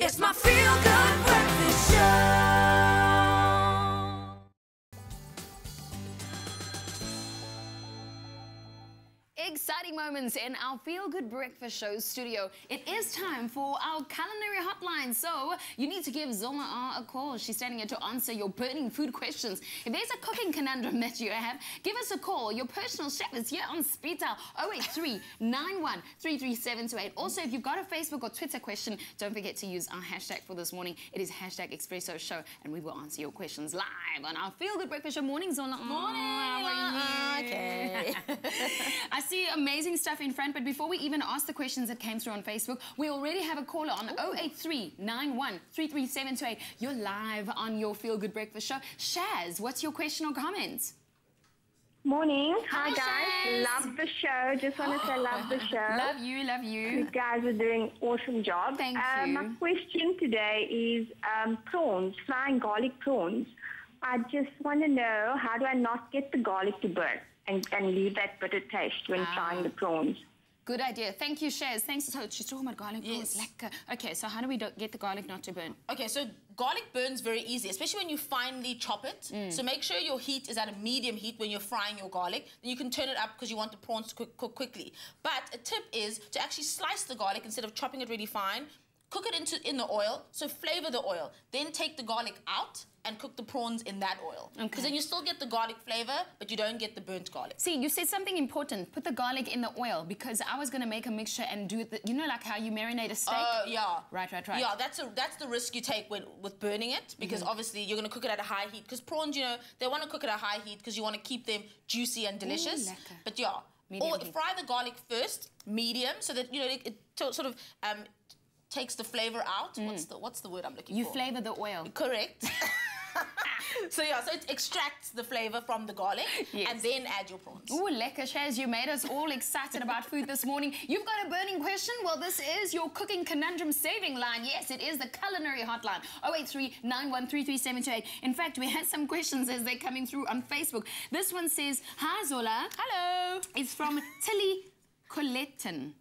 It's my feel good Exciting moments in our Feel Good Breakfast Show studio. It is time for our culinary hotline, so you need to give Zola R a call. She's standing here to answer your burning food questions. If there's a cooking conundrum that you have, give us a call. Your personal chef is here on speed dial 083 91 33728. Also, if you've got a Facebook or Twitter question, don't forget to use our hashtag for this morning. It is hashtag Expresso Show, and we will answer your questions live on our Feel Good Breakfast Show. Morning, Zola. Morning. How are you? Okay. I see amazing stuff in front, but before we even ask the questions that came through on Facebook, we already have a caller on 083 91 33728. You're live on your Feel Good Breakfast Show. Shaz, what's your question or comment? Morning. Hi, Hi, guys. Shaz. Love the show. Just want to say love the show. Love you, love You you. guys are doing awesome job. Thank uh, you. My question today is um, prawns, frying garlic prawns. I just want to know how do I not get the garlic to burn and, and leave that bitter taste when Ah. frying the prawns? Good idea. Thank you, Shaz. Thanks. So she's talking about garlic. It's Yes. lekker. Okay, so how do we do- get the garlic not to burn? Okay, so garlic burns very easy, especially when you finely chop it. Mm. So make sure your heat is at a medium heat when you're frying your garlic. Then you can turn it up because you want the prawns to cook, cook quickly. But a tip is to actually slice the garlic instead of chopping it really fine. Cook it into in the oil, so flavor the oil. Then take the garlic out and cook the prawns in that oil. Because Okay. then you still get the garlic flavor, but you don't get the burnt garlic. See, you said something important. Put the garlic in the oil because I was going to make a mixture and do it. The, you know, like how you marinate a steak? Uh, yeah. Right, right, right. Yeah, that's a that's the risk you take when with burning it because Mm-hmm. obviously you're gonna cook it at a high heat. Because prawns, you know, they want to cook it at a high heat because you want to keep them juicy and delicious. lekker. but yeah, Medium or heat. fry the garlic first, medium, so that you know it, it sort of um, takes the flavor out. What's the what's the word I'm looking Mm. You for? flavor the oil. Correct. so yeah, so it extracts the flavor from the garlic Yes. and then add your prawns. Ooh, lekker, Shaz. You made us all excited about food this morning. You've got a burning question? Well, this is your cooking conundrum saving line. Yes, it is the culinary hotline. 083 9133 In fact, we had some questions as they're coming through on Facebook. This one says, Hi, Zola. Hello. It's from Tilly Colleton.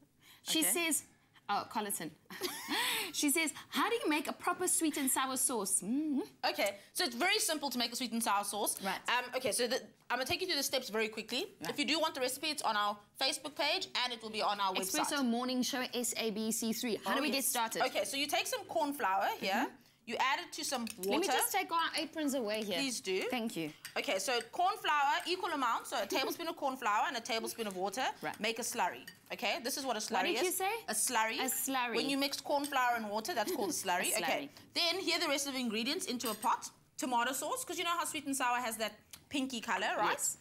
She Okay. says, Oh, Colleton. she says, How do you make a proper sweet and sour sauce? Mm. Okay, so it's very simple to make a sweet and sour sauce. Right. Um, okay, so the, I'm gonna take you through the steps very quickly. Right. If you do want the recipe, it's on our Facebook page and it will be on our website. Expresso website. Morning Show SABC3. How Oh, do we get started? Okay, so you take some corn flour here. You add it to some water. Let me just take our aprons away here. Please do. Thank you. Okay, so corn flour, equal amount, so a tablespoon of corn flour and a tablespoon of water. Right. Make a slurry. Okay, this is what a slurry what did is. you say? A slurry. A slurry. When you mix corn flour and water, that's called a slurry. A slurry. Okay. Then here are the rest of the ingredients into a pot. Tomato sauce, because you know how sweet and sour has that pinky color, right? Yes.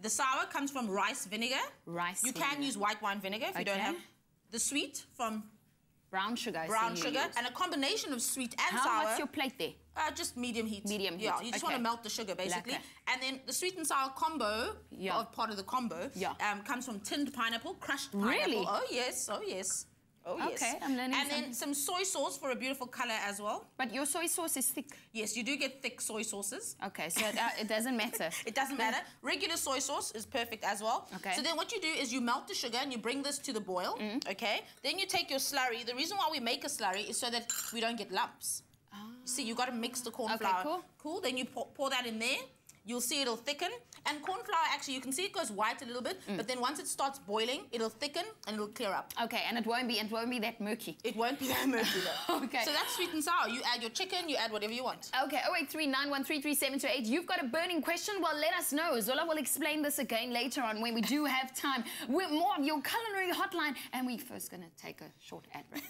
The sour comes from rice vinegar. Rice You can vinegar. use white wine vinegar if you don't Okay. have. The sweet from Brown sugar. Brown sugar and a combination of sweet and How sour. hot's your plate there? Uh, just medium heat. Medium heat. Yeah, you just okay. want to melt the sugar basically. Lekker. And then the sweet and sour combo, Yeah. part of the combo, Yeah. um, comes from tinned pineapple, crushed pineapple. Really? Oh yes, oh yes. Oh yes. Okay, I'm learning And then some soy sauce for a beautiful color as well. But your soy sauce is thick. Yes, you do get thick soy sauces. Okay, so it, uh, it doesn't matter. It doesn't matter. Mm. Regular soy sauce is perfect as well. Okay. So then what you do is you melt the sugar and you bring this to the boil. Mm. Okay. Then you take your slurry. The reason why we make a slurry is so that we don't get lumps. Ah. See, you got to mix the corn Okay, flour. cool. Cool. Then you pour, pour that in there. You'll see it'll thicken. And corn flour, actually, you can see it goes white a little bit. Mm. But then once it starts boiling, it'll thicken and it'll clear up. Okay, and it won't be it won't be that murky. It won't be that murky though. Okay. So that's sweet and sour. You add your chicken, you add whatever you want. Okay, 0839133728. You've got a burning question? Well, let us know. Zola will explain this again later on when we do have time. We're more of your culinary hotline, and we're first going to take a short ad break.